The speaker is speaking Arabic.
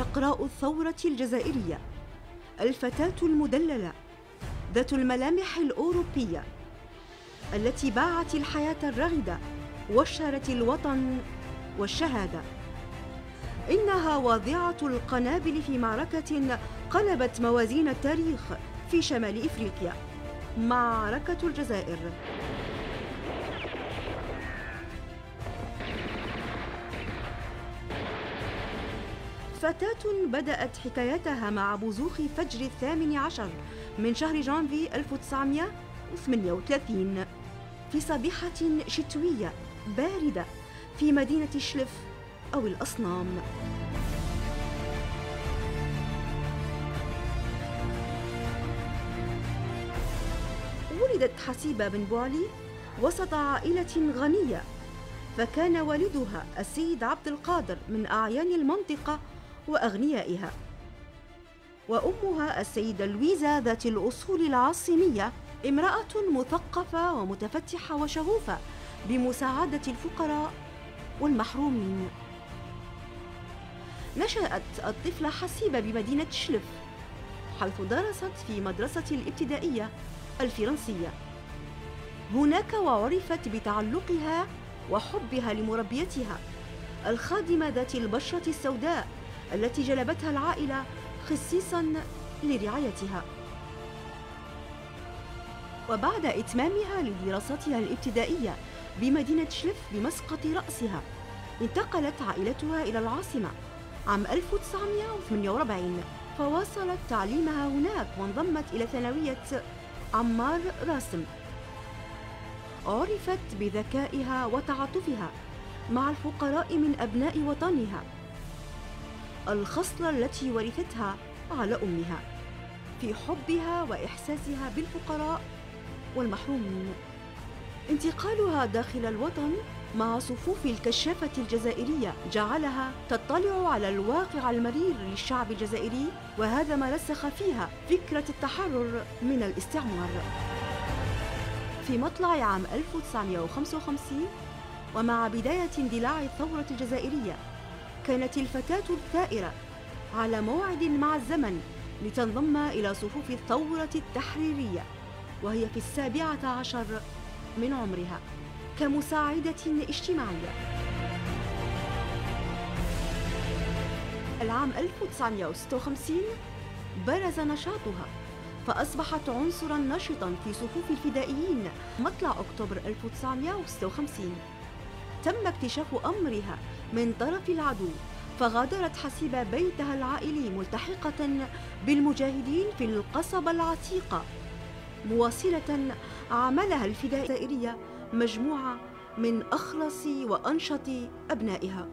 شقراء الثورة الجزائرية. الفتاة المدللة. ذات الملامح الأوروبية. التي باعت الحياة الرغدة واشترت الوطن والشهادة. إنها واضعة القنابل في معركة قلبت موازين التاريخ في شمال إفريقيا. معركة الجزائر. فتاة بدأت حكايتها مع بزوخ فجر الثامن عشر من شهر جانفي 1938 في صبيحة شتوية باردة في مدينة شلف أو الأصنام. ولدت حسيبة بن بوعلي وسط عائلة غنية فكان والدها السيد عبد القادر من أعيان المنطقة وأغنيائها. وأمها السيدة لويزا ذات الأصول العاصمية امرأة مثقفة ومتفتحة وشغوفة بمساعدة الفقراء والمحرومين. نشأت الطفلة حسيبة بمدينة شلف حيث درست في مدرسة الابتدائية الفرنسية. هناك وعرفت بتعلقها وحبها لمربيتها الخادمة ذات البشرة السوداء. التي جلبتها العائلة خصيصا لرعايتها. وبعد إتمامها لدراستها الابتدائية بمدينة شلف بمسقط رأسها انتقلت عائلتها إلى العاصمة عام 1948 فواصلت تعليمها هناك وانضمت إلى ثانوية عمار راسم. عرفت بذكائها وتعاطفها مع الفقراء من أبناء وطنها. الخصلة التي ورثتها على أمها في حبها وإحساسها بالفقراء والمحرومين. انتقالها داخل الوطن مع صفوف الكشافة الجزائرية جعلها تطلع على الواقع المرير للشعب الجزائري وهذا ما رسخ فيها فكرة التحرر من الاستعمار. في مطلع عام 1955 ومع بداية اندلاع الثورة الجزائرية كانت الفتاة الثائرة على موعد مع الزمن لتنضم إلى صفوف الثورة التحريرية وهي في السابعة عشر من عمرها كمساعدة اجتماعية. العام 1956 برز نشاطها فأصبحت عنصرا نشطا في صفوف الفدائيين مطلع أكتوبر 1956 تم اكتشاف أمرها من طرف العدو فغادرت حسيبة بيتها العائلي ملتحقة بالمجاهدين في القصبة العتيقة. مواصلة عملها الفدائية مجموعة من أخلص وأنشط أبنائها.